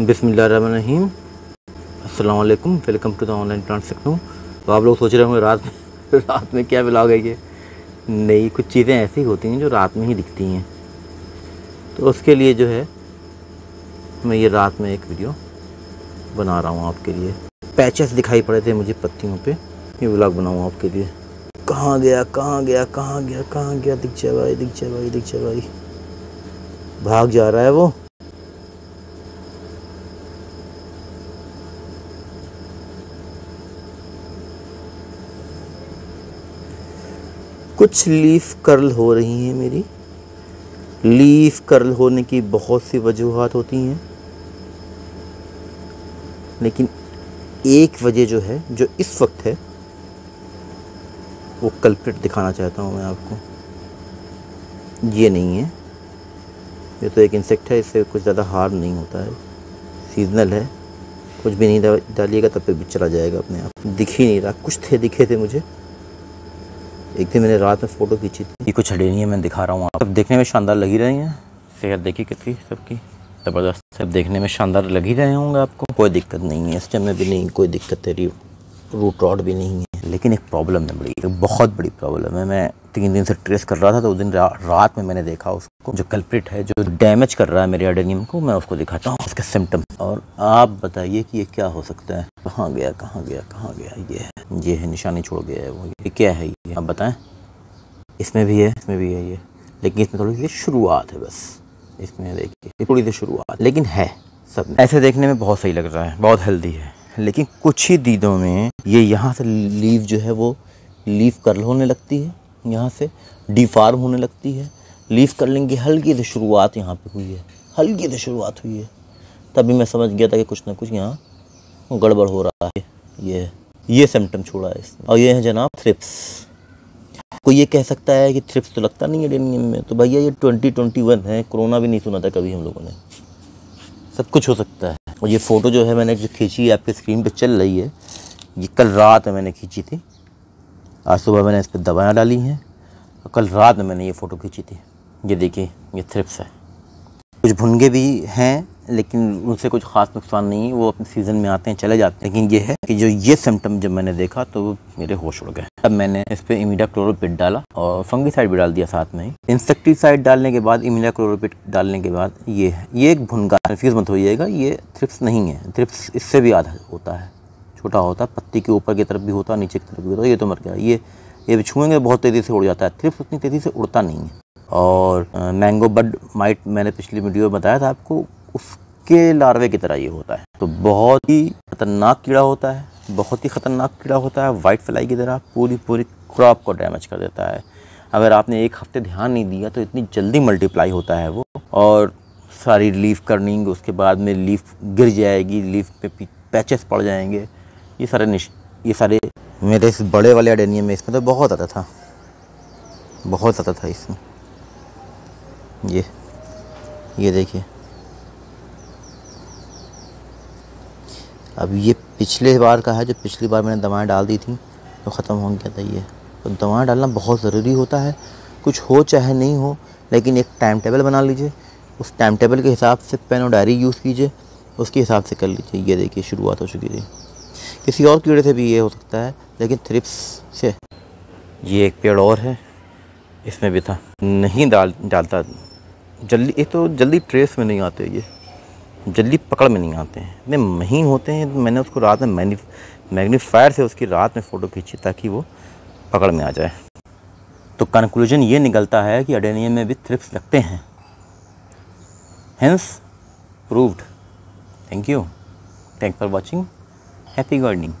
बिसमीम अस्सलाम वालेकुम टू द ऑनलाइन प्लांट सकूँ तो आप लोग सोच रहे होंगे, रात में रात में क्या ब्लॉग है ये? नहीं कुछ चीज़ें ऐसी होती हैं जो रात में ही दिखती हैं। तो उसके लिए जो है, मैं ये रात में एक वीडियो बना रहा हूँ आपके लिए। पैचेस दिखाई पड़े थे मुझे पत्तियों पे। ये ब्लॉग बनाऊँ आपके लिए। कहाँ गया कहाँ गया कहाँ गया कहाँ गया? दिख जाए भाई, दिख जाए भाई, दिख जाए भाई। भाग जा रहा है वो। कुछ लीफ कर्ल हो रही हैं मेरी। लीफ कर्ल होने की बहुत सी वजूहत होती हैं। लेकिन एक वजह जो है, जो इस वक्त है, वो कल्प्रिट दिखाना चाहता हूँ मैं आपको। ये नहीं है। ये तो एक इंसेक्ट है, इससे कुछ ज़्यादा हार्म नहीं होता है। सीजनल है। कुछ भी नहीं डालिएगा, तब पे भी चला जाएगा अपने आप। दिख ही नहीं रहा। कुछ थे दिखे थे मुझे। एक दिन मैंने रात में फ़ोटो खींची थी। ये कुछ हडेनिया मैं दिखा रहा हूँ आप देखने में शानदार लगी रही हैं। सेहत देखी कितनी सबकी। ज़बरदस्त। सब देखने में शानदार लग ही रहे होंगे आपको। कोई दिक्कत नहीं है। इस टाइम में भी नहीं कोई दिक्कत तेरी। रूट रॉड भी नहीं है। लेकिन एक प्रॉब्लम है बड़ी। एक बहुत बड़ी प्रॉब्लम है। मैं तीन दिन से ट्रेस कर रहा था तो उस दिन रा, रात में मैंने देखा उसको। जो कल्प्रिट है जो डैमेज कर रहा है मेरे अडेनियम को मैं उसको दिखाता हूँ। इसका सिम्टम और आप बताइए कि ये क्या हो सकता है? कहाँ गया कहाँ गया कहाँ गया? ये है ये है, निशानी छोड़ गया है वो। ये क्या है ये? आप बताएँ। इसमें भी है, इसमें भी है ये। लेकिन इसमें थोड़ी सी शुरुआत है बस। इसमें देखिए थोड़ी सी शुरुआत। लेकिन है सब। ऐसे देखने में बहुत सही लग रहा है, बहुत हेल्दी है। लेकिन कुछ ही दीदों में ये यहाँ से लीव जो है वो लीव कर्ल होने लगती है। यहाँ से डिफार्म होने लगती है। लीव कर्लिंग की हल्की से शुरुआत यहाँ पे हुई है। हल्की से शुरुआत हुई है। तभी मैं समझ गया था कि कुछ ना कुछ यहाँ गड़बड़ हो रहा है। ये ये सिम्टम छोड़ा है इसमें और ये है जनाब थ्रिप्स कोई ये कह सकता है कि थ्रिप्स तो लगता नहीं है डेनियम में? तो भैया ये ट्वेंटी ट्वेंटी वन है, कोरोना भी नहीं सुना था कभी हम लोगों ने। सब कुछ हो सकता है। और ये फ़ोटो जो है मैंने जो खींची आपके स्क्रीन पे चल रही है। ये कल रात मैंने खींची थी। आज सुबह मैंने इस पर दवाएँ डाली हैं। और कल रात मैंने ये फ़ोटो खींची थी। ये देखिए, ये थ्रिप्स है। कुछ भुनगे भी हैं लेकिन उनसे कुछ ख़ास नुकसान नहीं है वो अपने सीज़न में आते हैं, चले जाते हैं। लेकिन ये है कि जो ये सिम्टम जब मैंने देखा तो मेरे होश उड़ गए। अब मैंने इस पर इमीडा क्लोरोपिट डाला और फंगीसाइड भी डाल दिया साथ में इंसेक्टिसाइड डालने के बाद इमीडा क्लोरोपिट डालने के बाद ये है। ये एक भुनगा कन्फ्यूज़ मत होइएगा, ये थ्रिप्स नहीं है। थ्रिप्स इससे भी आधा होता है। छोटा होता है, पत्ती के ऊपर की तरफ़ भी होता है, नीचे की तरफ़ भी होता है, ये तो मर गया। ये ये छुएँगे, बहुत तेज़ी से उड़ जाता है। थ्रिप्स उतनी तेज़ी से उड़ता नहीं है। और मैंगो बड माइट मैंने पिछली वीडियो में बताया था आपको उसके लार्वे की तरह ये होता है। तो बहुत ही खतरनाक कीड़ा होता है, बहुत ही ख़तरनाक कीड़ा होता है, वाइट फ्लाई की तरह पूरी पूरी क्रॉप को डैमेज कर देता है। अगर आपने एक हफ़्ते ध्यान नहीं दिया तो इतनी जल्दी मल्टीप्लाई होता है वो, और सारी लीफ करनी उसके बाद में लीफ गिर जाएगी, लीफ पे पैचेस पड़ जाएँगे। ये सारे निश ये सारे मेरे इस बड़े वाले अडेनियम में इसमें तो बहुत आता था। बहुत आता था इसमें। ये ये देखिए। अब ये पिछले बार का है, जो पिछली बार मैंने दवाएँ डाल दी थी तो ख़त्म हो गया था ये तो दवाएँ डालना बहुत ज़रूरी होता है। कुछ हो चाहे नहीं हो, लेकिन एक टाइम टेबल बना लीजिए। उस टाइम टेबल के हिसाब से पेन और डायरी यूज़ कीजिए। उसके हिसाब से कर लीजिए। ये देखिए, शुरुआत हो चुकी थी किसी और कीड़े से भी ये हो सकता है, लेकिन थ्रिप्स से। ये एक पेड़ और है। इसमें भी था। नहीं डाल, डालता। जल्दी, ये तो जल्दी ट्रेस में नहीं आते ये। जल्दी पकड़ में नहीं आते हैं। इतने महीन होते हैं तो मैंने उसको रात में मैग्नीफायर से उसकी रात में फ़ोटो खींची ताकि वो पकड़ में आ जाए। तो कंक्लूजन ये निकलता है कि अडेनियम में भी थ्रिप्स लगते हैं। Hence proved thank you thank for watching happy gardening